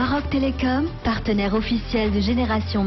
Maroc Télécom, partenaire officiel de Génération